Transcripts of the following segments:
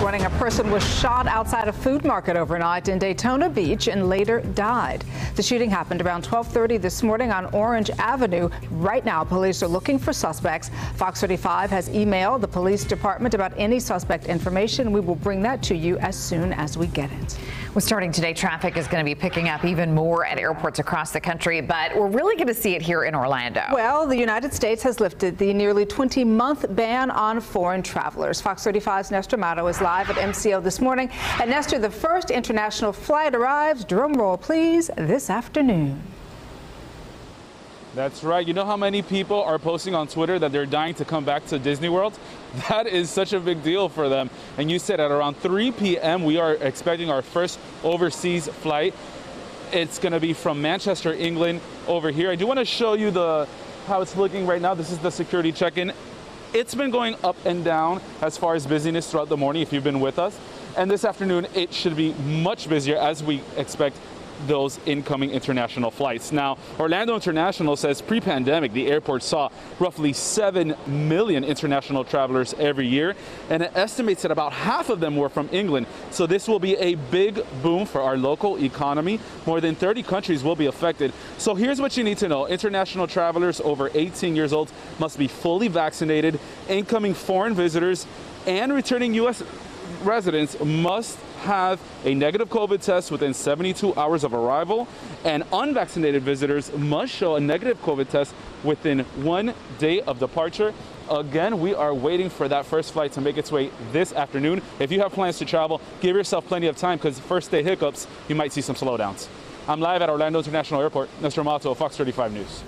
morning, a person was shot outside a food market overnight in Daytona Beach and later died. The shooting happened around 1230 this morning on Orange Avenue. Right now, police are looking for suspects. Fox 35 has emailed the police department about any suspect information. We will bring that to you as soon as we get it. Well, starting today, traffic is going to be picking up even more at airports across the country, but we're really going to see it here in Orlando. Well, the United States has lifted the nearly 20 month ban on foreign travelers. Fox 35's Nestor Mato is live at MCO this morning. And Nestor, the first international flight arrives, drum roll please, this afternoon. That's right. You know how many people are posting on Twitter that they're dying to come back to Disney World? That is such a big deal for them. And you said at around 3 p.m., we are expecting our first overseas flight. It's going to be from Manchester, England, over here. I do want to show you the how it's looking right now. This is the security check-in. It's been going up and down as far as busyness throughout the morning if you've been with us. And this afternoon, it should be much busier as we expect those incoming international flights. Now, Orlando International says pre pandemic, the airport saw roughly 7 million international travelers every year, and it estimates that about half of them were from England. So, this will be a big boom for our local economy. More than 30 countries will be affected. So, here's what you need to know international travelers over 18 years old must be fully vaccinated, incoming foreign visitors, and returning U.S. residents must have a negative COVID test within 72 hours of arrival, and unvaccinated visitors must show a negative COVID test within one day of departure. Again, we are waiting for that first flight to make its way this afternoon. If you have plans to travel, give yourself plenty of time because first day hiccups, you might see some slowdowns. I'm live at Orlando International Airport. Nestor Mato, Fox 35 News.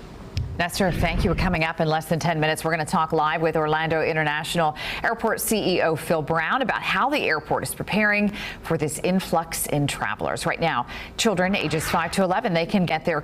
Nestor, thank you. For coming up in less than 10 minutes, we're going to talk live with Orlando International Airport CEO Phil Brown about how the airport is preparing for this influx in travelers. Right now, children ages 5 to 11, they can get their